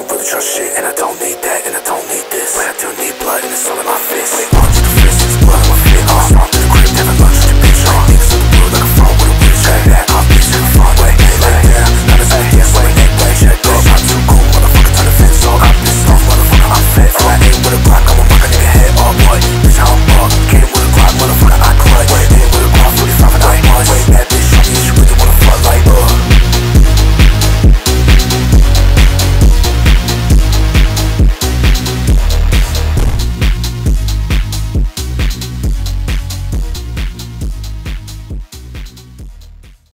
don't really trust shit, and I don't need that, and I don't need this. But I do need blood, and it's all in my fist.